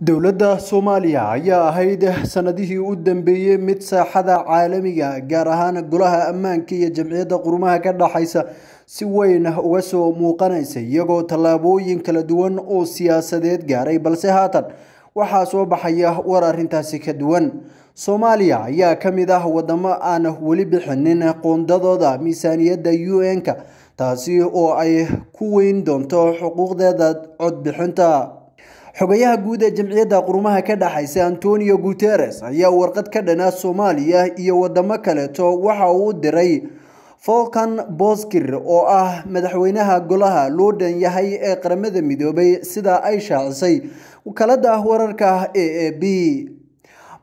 dowladda soomaaliya ayaa ahayd sanadihii u dambeeyey mid saaxada caalamiga gaar ahaan golaha ammaanka iyo jamciyadda qurumaha ka dhaxaysa si weyn uga soo muuqanaysa iyagoo tallaabooyin kala duwan oo siyaasadeed gaaray. Balse haatan waxaa soo baxaya war arrintaasi ka duwan. Soomaaliya ayaa ka mid ah wadamo aan weli bixinin qoondadooda miisaaniyadda u n-ka taasi oo ay ku weyn doonto xuquuqdeeda codbixinta xogayaha guud ee jamciyadda qurumaha ka dhaxaysa antonio guteres ayaa warqad ka dhana soomaaliya iyo wadamo kaleeto. Waxa uu u diray folkan boskir oo ah madaxweynaha golaha loo dhan yahay ee qaramada midoobay sida ay shaacisay wakaalada wararka a a b.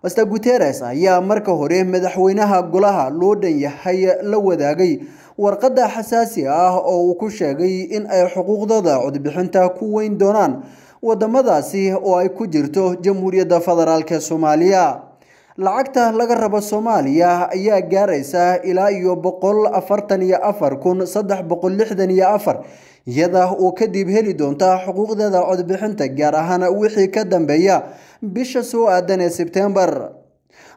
Master guteres ayaa marka hore madaxweynaha golaha loo dhan yahay la wadaagay warqadda xasaasi ah oo uu ku sheegay in ay xuquuqdooda codbixinta ku weyn doonaan wadamadaasi oo ay ku jirto jamhuuriyadda federaalk soomaaliya. Lacagta laga rabo soomaaliya ayaa gaaraysa ilaa iyo boqol afartan iyo afar kun saddex boqol lixdan iyo afar iyada oo kadib heli doonta xuquuqdeeda codbixinta gaar ahaan wixii ka dambeeya bisha soo aadan ee sebtembar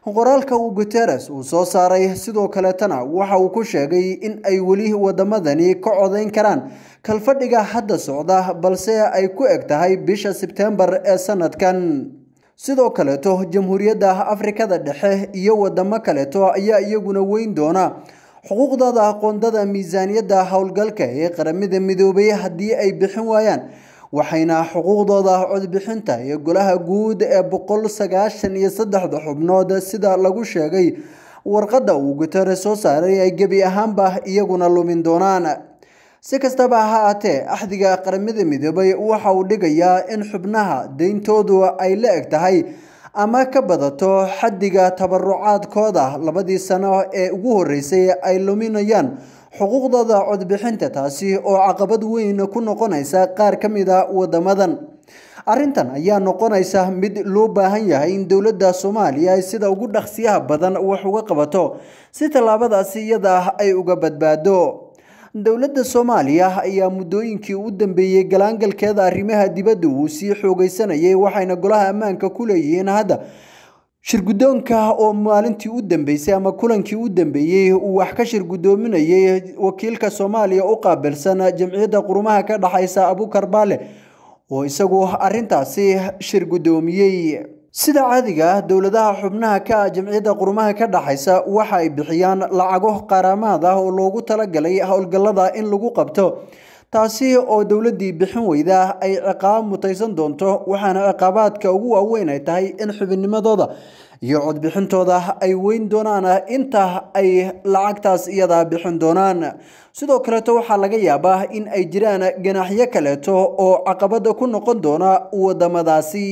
qoraalka uu guteres uu soo saaray sidoo kaleetana waxa uu ku sheegay in ay weli wadamadani ka codayn karaan kalfadhiga hadda socda balse ay ku eg tahay bisha sebtembar ee sanadkan. Sidoo kaleeto jamhuuriyadda afrikada dhexe iyo wadamo kaleeto ayaa iyaguna weyn doona. Xuquuqdooda aqoondada miisaaniyadda howlgalka ee qaramada midoobay haddii ay bixin waayaan waxayna xuquuqdooda codbixinta ee golaha guud ee boqol sagaashan iyo saddexda xubnood sida lagu sheegay warqadda uu guteres soo saaray ay gebi ahaanba iyaguna lumin doonaan. Si kastaba ha aatee axdiga qaramada midoobay waxa uu dhigayaa in xubnaha deyntoodu ay la eg tahay ama ka badato xaddiga tabarucaadkooda labadii sano ee ugu horreysay ay luminayaan xuquuqdooda codbixinta taasi oo caqabad weyn ku noqonaysa qaar ka mid a wadamadan arrintan ayaa noqonaysa mid loo baahan yahay in dowladda soomaaliya ay sida ugu dhaqsiyaha badan wax uga qabato si tallaabadaasi iyada ay uga badbaado dowladda soomaaliya ayaa muddooyinkii u dambeeyey galaangalkeeda arrimaha dibadda uu sii xoogeysanayay waxayna golaha ammaanka ku leeyihiin hadda shirguddoonka oo maalintii u dambeysay ama kulankii u dambeeyey uu wax ka shir guddoominayay wakiilka soomaaliya u qaabilsan jamciyadda qurumaha ka dhaxaysa abukar baale oo isagu arrintaasi shir guddoomiyey sida caadiga ah dowladaha xubnaha ka ah jamciyadda qurumaha ka dhaxaysa waxa ay bixiyaan lacago qaaraamaad ah oo loogu talagalay howlgallada in lagu qabto taasi oo dowladdii bixin weyda ay ciqaab mutaysan doonto waxaana ciqaabaadka ugu waaweyn ay tahay in xubinnimadooda iyo codbixintooda ay weyn doonaan inta ay lacagtaas iyadaa bixin doonaan. Sidoo kaleeto waxaa laga yaabaa in ay jiraan ganaaxyo kaleeto oo caqabada ku noqon doona wadamadaasi